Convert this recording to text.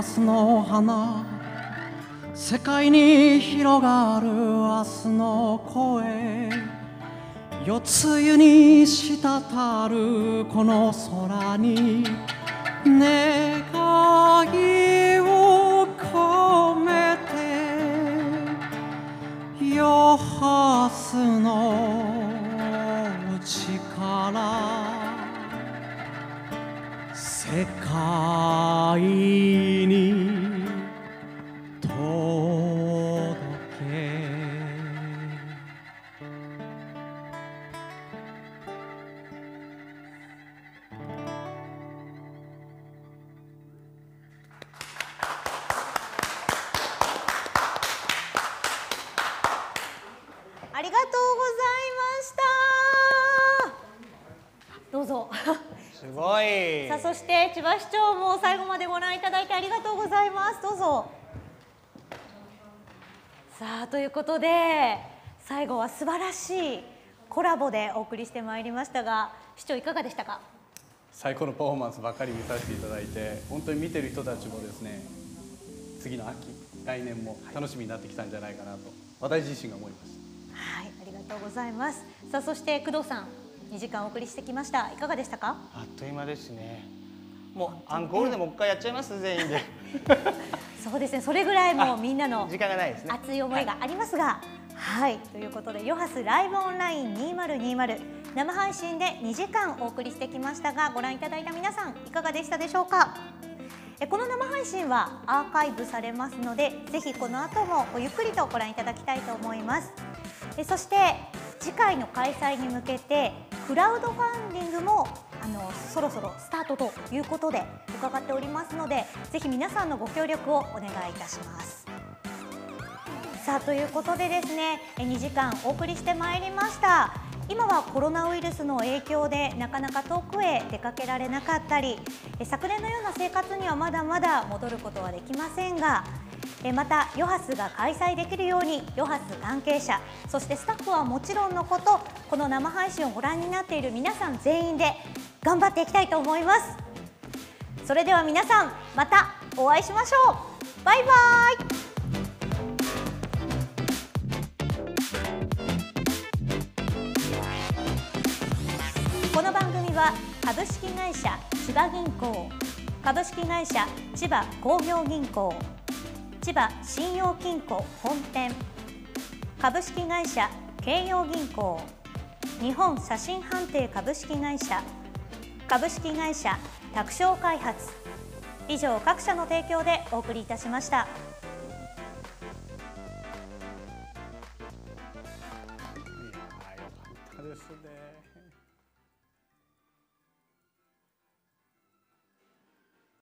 ハスの花世界に広がる明日の声夜露に滴るこの空に願いを込めてヨハスの力世界に届けありがとうございました。どうぞ。すごい。さあそして千葉市長も最後までご覧いただいてありがとうございます。どうぞ。さあということで最後は素晴らしいコラボでお送りしてまいりましたが市長いかがでしたか？最高のパフォーマンスばっかり見させていただいて本当に見てる人たちもですね次の秋来年も楽しみになってきたんじゃないかなと私自身が思いますはいありがとうございます。さあそして工藤さん2時間お送りしてきました。いかがでしたか？あっという間ですね。もうアンコールでもう一回やっちゃいます全員で。そうですね。それぐらいもうみんなの時間がないですね。熱い思いがありますが、はい、ということで、ヨハスライブオンライン2020生配信で2時間お送りしてきましたが、ご覧いただいた皆さん、いかがでしたでしょうか？えこの生配信はアーカイブされますので、ぜひこの後もゆっくりとご覧いただきたいと思います。えそして次回の開催に向けてクラウドファンディングもあのそろそろスタートということで伺っておりますのでぜひ皆さんのご協力をお願いいたします。さあということでですね2時間お送りしてまいりました今はコロナウイルスの影響でなかなか遠くへ出かけられなかったり昨年のような生活にはまだまだ戻ることはできませんがまたヨハスが開催できるようにヨハス関係者そしてスタッフはもちろんのことこの生配信をご覧になっている皆さん全員で頑張っていきたいと思います。それでは皆さんまたお会いしましょう。バイバイ。この番組は株式会社千葉銀行株式会社千葉工業銀行千葉信用金庫本店。株式会社京葉銀行。日本写真判定株式会社。株式会社卓商開発。以上各社の提供でお送りいたしました。